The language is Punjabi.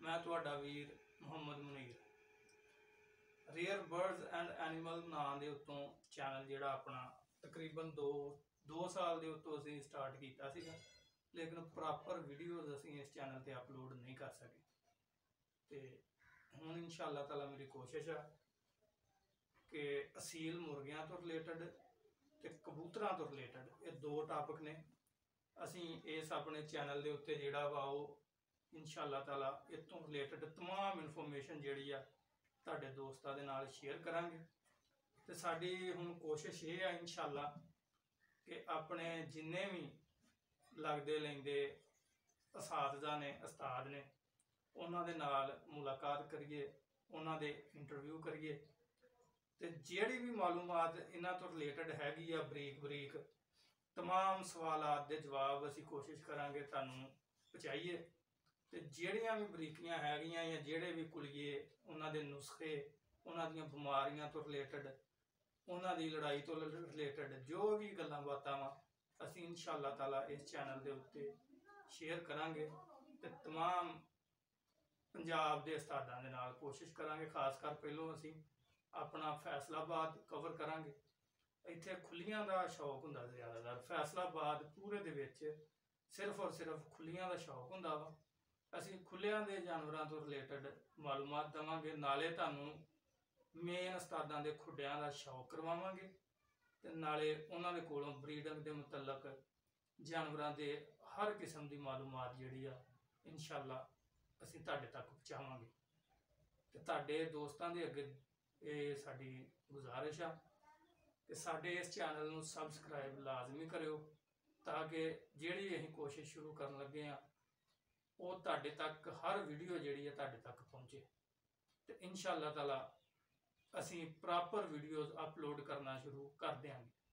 ਮੇਰਾ ਵੀਰ Muhammad Munir. Rare birds and animal ਨਾਂ ਦੇ ਉੱਤੋਂ ਚੈਨਲ ਜਿਹੜਾ ਆਪਣਾ ਤਕਰੀਬਨ 2 2 ਸਾਲ ਦੇ ਉੱਤੋਂ ਅਸੀਂ ਸਟਾਰਟ ਕੀਤਾ ਸੀਗਾ। ਲੇਕਿਨ ਪ੍ਰੋਪਰ ਵੀਡੀਓਜ਼ ਅਸੀਂ ਇਸ ਚੈਨਲ ਤੇ ਅਪਲੋਡ ਨਹੀਂ ਕਰ ਸਕੇ। ਤੇ ਹੁਣ ਇਨਸ਼ਾਅੱਲਾ ਤਾਲਾ ਮੇਰੀ ਕੋਸ਼ਿਸ਼ ਆ ਕਿ ਅਸੀਲ ਮੁਰਗਿਆਂ ਤੋਂ ਰਿਲੇਟਡ ਤੇ ਕਬੂਤਰਾਂ ਤੋਂ ਰਿਲੇਟਡ ਇਹ ਦੋ ਟਾਪਿਕ ਨੇ। ਅਸੀਂ ਇਸ ਆਪਣੇ ਚੈਨਲ ਦੇ ਉੱਤੇ ਜਿਹੜਾ ਵਾ ਉਹ ਇਨਸ਼ਾਅੱਲਾ ਤਾਲਾ ਇਹ ਤੋਂ ਰਿਲੇਟਡ तमाम ਇਨਫੋਰਮੇਸ਼ਨ ਜਿਹੜੀ ਆ ਤੁਹਾਡੇ ਦੋਸਤਾਂ ਦੇ ਨਾਲ ਸ਼ੇਅਰ ਕਰਾਂਗੇ ਤੇ ਸਾਡੀ ਹੁਣ ਕੋਸ਼ਿਸ਼ ਇਹ ਆ ਇਨਸ਼ਾਅੱਲਾ ਕਿ ਆਪਣੇ ਜਿੰਨੇ ਵੀ ਲੱਗਦੇ ਲੈਂਦੇ ਅਸਾਤਜ਼ਾ ਨੇ ਉਸਤਾਦ ਨੇ ਉਹਨਾਂ ਦੇ ਨਾਲ ਮੁਲਾਕਾਤ ਕਰੀਏ ਉਹਨਾਂ ਦੇ ਇੰਟਰਵਿਊ ਕਰੀਏ ਤੇ ਜਿਹੜੀ ਵੀ ਮਾਲੂਮਾਤ ਇਹਨਾਂ ਤੋਂ ਰਿਲੇਟਡ ਹੈਗੀ ਆ ਬਰੀਕ ਬਰੀਕ तमाम ਸਵਾਲਾਤ ਦੇ ਜਵਾਬ ਅਸੀਂ ਕੋਸ਼ਿਸ਼ ਕਰਾਂਗੇ ਤੁਹਾਨੂੰ ਪਹੁੰਚਾਈਏ ਤੇ ਜਿਹੜੀਆਂ ਵੀ ਬਰੀਕੀਆਂ ਹੈਗੀਆਂ ਜਾਂ ਜਿਹੜੇ ਵੀ ਕੁਲੀਏ ਉਹਨਾਂ ਦੇ ਨੁਸਖੇ ਉਹਨਾਂ ਦੀਆਂ ਬਿਮਾਰੀਆਂ ਤੋਂ ਰਿਲੇਟਡ ਉਹਨਾਂ ਦੀ ਲੜਾਈ ਤੋਂ ਰਿਲੇਟਡ ਜੋ ਵੀ ਗੱਲਾਂ ਬਾਤਾਂ ਵਾ ਅਸੀਂ ਇਨਸ਼ਾਅੱਲਾ ਤਾਲਾ ਇਸ ਚੈਨਲ ਦੇ ਉੱਤੇ ਸ਼ੇਅਰ ਕਰਾਂਗੇ ਤੇ तमाम ਪੰਜਾਬ ਦੇ ਉਸਤਾਦਾਂ ਦੇ ਨਾਲ ਕੋਸ਼ਿਸ਼ ਕਰਾਂਗੇ ਖਾਸ ਕਰ ਪਹਿਲੋਂ ਅਸੀਂ ਆਪਣਾ ਫੈਸਲਾਬਾਦ ਕਵਰ ਕਰਾਂਗੇ ਇੱਥੇ ਖੁੱਲੀਆਂ ਦਾ ਸ਼ੌਕ ਹੁੰਦਾ ਜ਼ਿਆਦਾਤਰ ਫੈਸਲਾਬਾਦ ਪੂਰੇ ਦੇ ਵਿੱਚ ਸਿਰਫ ਔਰ ਸਿਰਫ ਖੁੱਲੀਆਂ ਦਾ ਸ਼ੌਕ ਹੁੰਦਾ ਵਾ ਅਸੀਂ ਖੁੱਲਿਆਂ ਦੇ ਜਾਨਵਰਾਂ ਤੋਂ ਰਿਲੇਟਡ ਮਾਲੂਮਾਤ ਦਵਾਂਗੇ, ਨਾਲੇ ਤੁਹਾਨੂੰ ਮੇਨ ਉਸਤਾਦਾਂ ਦੇ ਖੁੱਡਿਆਂ ਦਾ ਸ਼ੌਕ ਕਰਵਾਵਾਂਗੇ ਤੇ ਨਾਲੇ ਉਹਨਾਂ ਦੇ ਕੋਲੋਂ ਬਰੀਡਿੰਗ ਦੇ ਮੁਤਲਕ ਜਾਨਵਰਾਂ ਦੇ ਹਰ ਕਿਸਮ ਦੀ ਮਾਲੂਮਾਤ ਜਿਹੜੀ ਆ, ਇਨਸ਼ਾਅੱਲਾ ਅਸੀਂ ਤੁਹਾਡੇ ਤੱਕ ਪਹੁੰਚਾਵਾਂਗੇ। ਤੇ ਤੁਹਾਡੇ ਦੋਸਤਾਂ ਦੇ ਅੱਗੇ ਇਹ ਸਾਡੀ ਗੁਜ਼ਾਰਿਸ਼ ਆ ਕਿ ਸਾਡੇ ਇਸ ਚੈਨਲ ਨੂੰ ਸਬਸਕ੍ਰਾਈਬ ਲਾਜ਼ਮੀ ਕਰਿਓ ਤਾਂ ਕਿ ਜਿਹੜੀ ਅਸੀਂ ਕੋਸ਼ਿਸ਼ ਸ਼ੁਰੂ ਕਰਨ ਲੱਗੇ ਆ ਉਹ ਤੁਹਾਡੇ ਤੱਕ, ਹਰ ਵੀਡੀਓ ਜਿਹੜੀ ਹੈ ਤੁਹਾਡੇ ਤੱਕ ਪਹੁੰਚੇ। ਤੇ ਇਨਸ਼ਾ ਇਨਸ਼ਾਅੱਲਾ ਤਾਲਾ ਅਸੀਂ ਪ੍ਰੋਪਰ ਵੀਡੀਓਜ਼ ਅਪਲੋਡ ਕਰਨਾ ਸ਼ੁਰੂ ਕਰ ਦਿਆਂਗੇ।